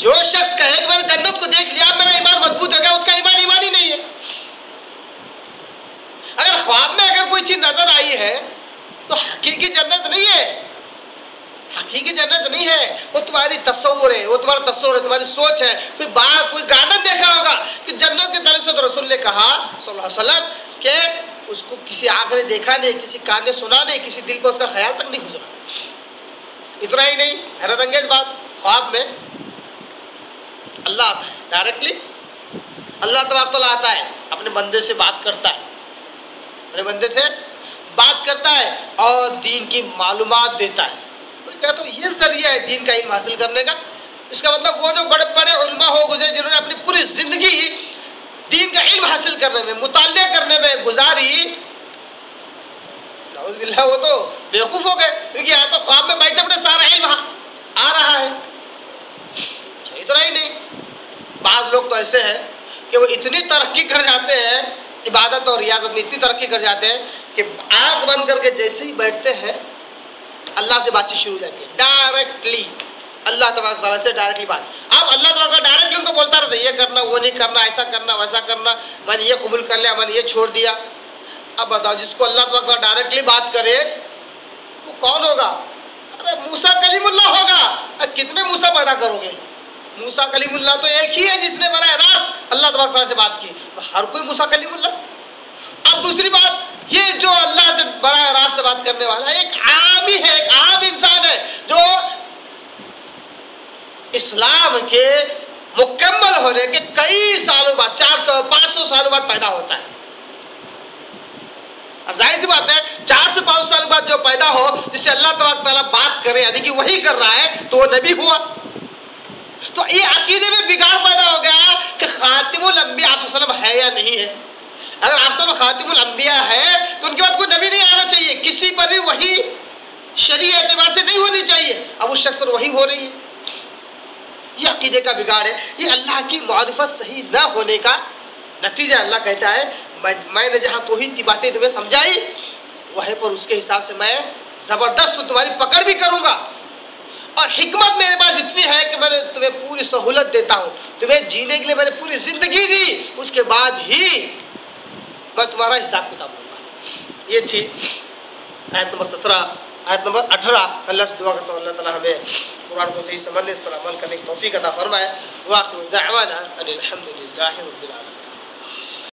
जो शख्स कहे कि मैंने जन्नत को देख लिया, मेरा ईमान मज़बूत हो गया, उसका ईमान ईमान ही नहीं है। अगर ख्वाब में अगर कोई चीज़ नज़र आई है तो हकीकी जन्नत नहीं है। हकीकी जन्नत नहीं है। वो तुम्हारी तस्वुर है, वो तुम्हारा तस्वुर है, तुम्हारी सोच है। कोई बाहर कोई गार्डन देखा होगा कि जन्नत के तारीफ़ से तो रसूल ने कहा वसल्लम, कि उसको किसी आँख ने देखा नहीं, किसी कान ने सुना नहीं, किसी दिल पर उसका ख्याल तक नहीं गुजरा। इतना ही नहीं, हैरत अंगेज बात, ख्वाब में अल्लाह आता है डायरेक्टली अल्लाह तबाक आता है, अपने बंदे से बात करता है। अपने बंदे से बात करता है और दीन की मालूम देता है। तो क्या तो ये ज़रिया है दीन का इल्म हासिल करने का। इसका मतलब वो जो बड़े बड़े उलमा हो गुजरे, जिन्होंने अपनी पूरी ज़िंदगी दीन का इल्म हासिल करने में मुताल करने में गुजारी वो तो बेवकूफ़ हो गए। क्योंकि यहाँ तो ख्वाब में बैठे अपने सारा इल्म आ रहा है इतना ही नहीं बाद लोग तो ऐसे हैं कि वो इतनी तरक्की कर जाते हैं, इबादत और रियाजत में इतनी तरक्की कर जाते हैं कि आग बंद करके जैसे ही बैठते हैं, अल्लाह से बातचीत शुरू हो जाती है। डायरेक्टली अल्लाह तबारा से डायरेक्टली बात। आप अल्लाह तबारा डायरेक्टली उनको बोलता रहता ये करना, वो नहीं करना, ऐसा करना, वैसा करना, मैंने ये कबूल कर लिया, मैंने ये छोड़ दिया। अब बताओ, जिसको अल्लाह तबारा डायरेक्टली बात करे, वो कौन होगा? अरे मूसा कलीमुल्ला होगा। कितने मूसा पैदा करोगे? मूसा कलीमुल्ला तो एक ही है जिसने बनाया रात। अल्लाह तबारा से बात की। तो हर कोई मूसा कलीमुल्ला अब दूसरी बात, ये जो अल्लाह से बड़ा रास्ते बात करने वाला, एक आम ही है एक आम इंसान है, जो इस्लाम के मुकम्मल होने के कई सालों बाद, चार सौ, पाँच सौ सालों बाद पैदा होता है। अब ज़ाहिर सी बात है, चार से पाँच साल बाद जो पैदा हो, जिससे अल्लाह तबाला बात करे, यानी कि वही कर रहा है तो वो नबी हुआ। तो ये अकीदे में बिगाड़ पैदा हो गया कि खातिमुल अंबिया आप है या नहीं है? अगर आप सब खातिमुल अंबिया है तो उनके बाद कोई नबी नहीं आना चाहिए। किसी पर भी वही शरीय एतबार से नहीं होनी चाहिए। अब उस शख्स पर वही हो रही है। ये अकीदे का बिगाड़ है। ये अल्लाह की मारिफत सही न होने का नतीजा अल्लाह कहता है। मैं, मैंने जहाँ तोहिद की बातें तुम्हें समझाई वह पर उसके हिसाब से मैं ज़बरदस्त तुम्हारी पकड़ भी करूँगा। और हिकमत मेरे पास है कि मैंने तुम्हें पूरी सहूलत देता हूँ। तुम्हें जीने के लिए मैंने पूरी ज़िंदगी दी। उसके बाद ही मैं तुम्हारा हिसाब किताब लूँगा। ये थी आयत नंबर सत्रह, आयत नंबर अठारह। अल्लाह से दुआ करता हूँ, अल्लाह ताला हमें कुरान को सही समझने, इस पर अमल करने की तोफ़ी अता फरमाए। वाक़ अलहमदिल्ला